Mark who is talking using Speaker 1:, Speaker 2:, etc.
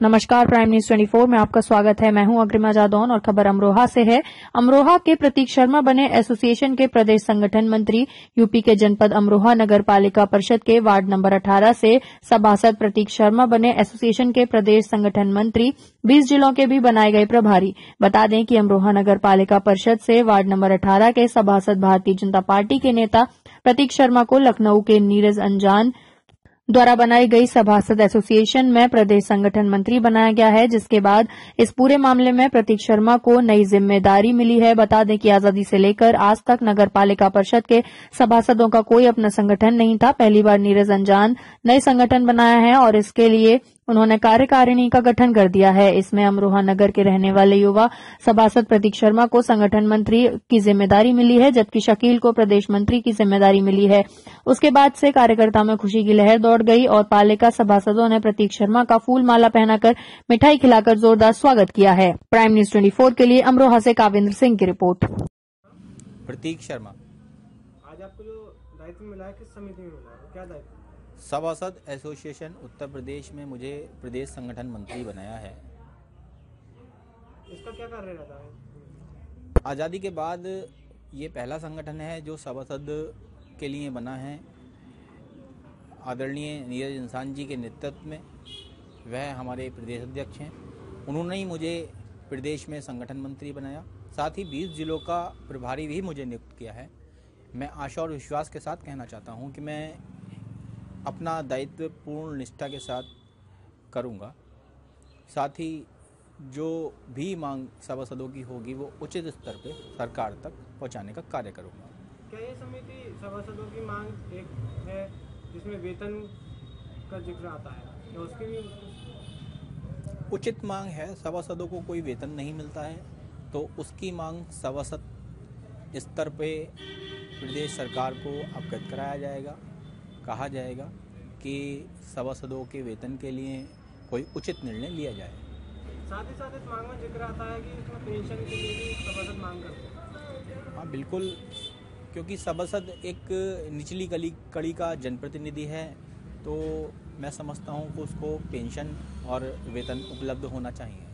Speaker 1: नमस्कार prime news 24 में आपका स्वागत है। मैं हूँ अग्रिमा जादौन और खबर अमरोहा से है। अमरोहा के प्रतीक शर्मा बने एसोसिएशन के प्रदेश संगठन मंत्री, यूपी के जनपद अमरोहा नगर पालिका परिषद के वार्ड नंबर 18 से सभासद प्रतीक शर्मा बने एसोसिएशन के प्रदेश संगठन मंत्री 20 जिलों के भी बनाए गए प्रभारी। बता दें कि अमरोहा नगर पालिका परिषद से वार्ड नंबर 18 के सभासद भारतीय जनता पार्टी के नेता, प्रतीक शर्मा को लखनऊ के नीरज अंजान द्वारा बनाई गई सभासद एसोसिएशन में प्रदेश संगठन मंत्री बनाया गया है, जिसके बाद इस पूरे मामले में प्रतीक शर्मा को नई ज़िम्मेदारी मिली है। बता दें कि आज़ादी से लेकर आज तक नगर पालिका परिषद के सभासदों का कोई अपना संगठन नहीं था। पहली बार नीरज अंजान नए संगठन बनाया है और इसके लिए उन्होंने कार्यकारिणी का गठन कर दिया है। इसमें अमरोहा नगर के रहने वाले युवा सभासद प्रतीक शर्मा को संगठन मंत्री की ज़िम्मेदारी मिली है जबकि शकील को प्रदेश मंत्री की ज़िम्मेदारी मिली है। उसके बाद से कार्यकर्ता में खुशी की लहर दौड़ गई और पालिका सभासदों ने प्रतीक शर्मा का फूल माला पहनाकर मिठाई खिलाकर जोरदार स्वागत किया है। प्राइम न्यूज़ ट्वेंटी के लिए अमरोहा से काविंद्र सिंह की रिपोर्ट।
Speaker 2: प्रतीक शर्मा।
Speaker 3: आज आपको जो दायित्व मिला है किस समिति में मिला है? क्या दायित्व?
Speaker 2: सभासद एसोसिएशन उत्तर प्रदेश में मुझे प्रदेश संगठन मंत्री बनाया है।
Speaker 3: इसका क्या कार्य रहता है?
Speaker 2: आज़ादी के बाद ये पहला संगठन है जो सभासद के लिए बना है। आदरणीय नीरज इंसान जी के नेतृत्व में वह हमारे प्रदेश अध्यक्ष हैं। उन्होंने ही मुझे प्रदेश में संगठन मंत्री बनाया। साथ ही 20 जिलों का प्रभारी भी मुझे नियुक्त किया है। मैं आशा और विश्वास के साथ कहना चाहता हूँ कि मैं अपना दायित्व पूर्ण निष्ठा के साथ करूँगा। साथ ही जो भी मांग सभासदों की होगी वो उचित स्तर पे सरकार तक पहुँचाने का कार्य करूँगा।
Speaker 3: क्या ये समिति सभासदों की मांग एक है जिसमें वेतन का ज़िक्र आता है? या उसकी भी
Speaker 2: उचित मांग है। सभासदों को कोई वेतन नहीं मिलता है तो उसकी मांग सभासद स्तर पे प्रदेश सरकार को अवगत कराया जाएगा। कहा जाएगा कि सभासदों के वेतन के लिए कोई उचित निर्णय लिया जाए।
Speaker 3: साथ ही साथ इस मांग में ज़िक्र आता है कि इसमें पेंशन के लिए भी सभासद मांग करते हैं।
Speaker 2: हाँ बिल्कुल क्योंकि सभासद एक निचली कली कड़ी का जनप्रतिनिधि है तो मैं समझता हूँ कि उसको पेंशन और वेतन उपलब्ध होना चाहिए।